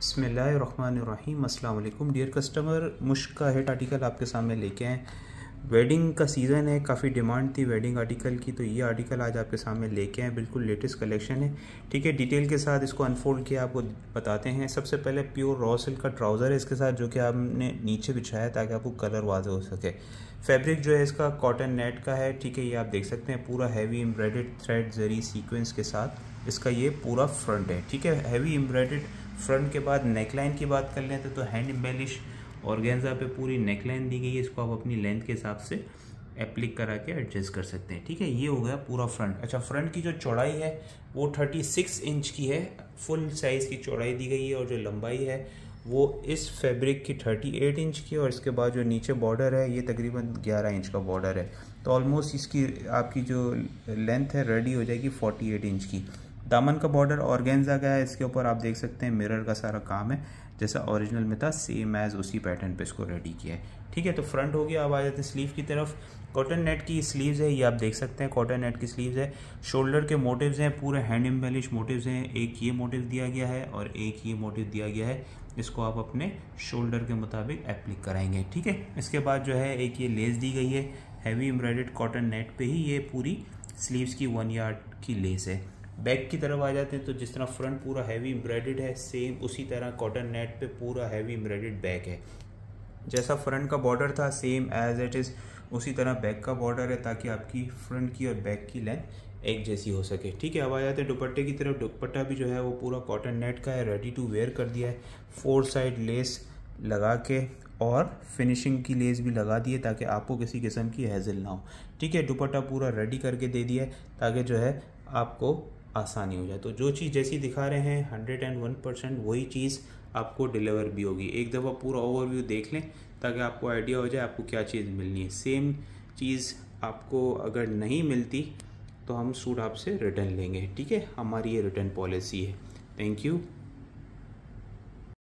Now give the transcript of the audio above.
बसमीम अल्लाम dear customer मुश्क का हेड आर्टिकल आपके सामने लेके आए वेडिंग का सीज़न है, काफ़ी डिमांड थी वेडिंग आर्टिकल की तो ये आर्टिकल आज आपके सामने लेके आए। बिल्कुल लेटेस्ट कलेक्शन है। ठीक है डिटेल के साथ इसको अनफोल्ड किया, आपको बताते हैं। सबसे पहले प्योर रॉ सिल्क का ट्राउज़र है इसके साथ, जो कि आपने नीचे बिछाया ताकि आपको कलर वाजह हो सके। फैब्रिक जो है इसका कॉटन नेट का है। ठीक है, ये आप देख सकते हैं, पूरा हैवी एम्ब्रॉयड थ्रेड जरी सीक्वेंस के साथ इसका ये पूरा फ्रंट है। ठीक है हैवी एम्ब्रॉयड फ्रंट के बाद नेकलाइन की बात कर लेते तो हैंड एम्बेलिश गेंजा पे पूरी नेकलाइन दी गई है। इसको आप अपनी लेंथ के हिसाब से एप्लिक करा के एडजस्ट कर सकते हैं। ठीक है, ये हो गया पूरा फ्रंट अच्छा फ्रंट की जो चौड़ाई है, वो 36 इंच की है। फुल साइज़ की चौड़ाई दी गई है और जो लंबाई है, वो इस फैब्रिक की 38 इंच की और इसके बाद जो नीचे बॉर्डर है, ये तकरीबन 11 इंच का बॉर्डर है। तो ऑलमोस्ट इसकी, आपकी जो लेंथ है रेडी हो जाएगी 48 इंच की। दामन का बॉर्डर ऑर्गेन्जा का है, इसके ऊपर आप देख सकते हैं मिरर का सारा काम है। जैसा ओरिजिनल में था सेम एज उसी पैटर्न पे इसको रेडी किया है। ठीक है तो फ्रंट हो गया, अब आ जाते हैं स्लीव की तरफ़। कॉटन नेट की स्लीव्स है, ये आप देख सकते हैं कॉटन नेट की स्लीव्स है। शोल्डर के मोटिव्स हैं, पूरे हैंड एम्बेलिश मोटिव्स हैं। एक ये मोटिव दिया गया है और एक ये मोटिव दिया गया है। इसको आप अपने शोल्डर के मुताबिक एप्लिक कराएँगे। ठीक है, इसके बाद जो है, एक ये लेस दी गई है। हैवी एम्ब्रॉयड कॉटन नेट पे ही ये पूरी स्लीव्स की वन यार्ड की लेस है। बैक की तरफ़ आ जाते हैं तो जिस तरह फ्रंट पूरा हैवी एम्ब्रॉयड है सेम उसी तरह कॉटन नेट पे पूरा हैवी एम्ब्रॉयड बैक है। जैसा फ्रंट का बॉर्डर था सेम एज इट इज़ उसी तरह बैक का बॉर्डर है, ताकि आपकी फ्रंट की और बैक की लेंथ एक जैसी हो सके। ठीक है, अब आ जाते हैं दुपट्टे की तरफ़। दुपट्टा भी जो है, वो पूरा कॉटन नेट का है रेडी टू वेयर कर दिया है। फोर साइड लेस लगा के और फिनिशिंग की लेस भी लगा दिए ताकि आपको किसी किस्म की हैज़ल ना हो। ठीक है, दुपट्टा पूरा रेडी करके दे दिया है, ताकि जो है, आपको आसानी हो जाए। तो जो चीज़ जैसी दिखा रहे हैं हंड्रेड एंड वन परसेंट वही चीज़ आपको डिलीवर भी होगी। एक दफ़ा पूरा ओवरव्यू देख लें, ताकि आपको आइडिया हो जाए आपको क्या चीज़ मिलनी है। सेम चीज़ आपको अगर नहीं मिलती तो हम सूट आपसे रिटर्न लेंगे। ठीक है? हमारी ये रिटर्न पॉलिसी है। Thank you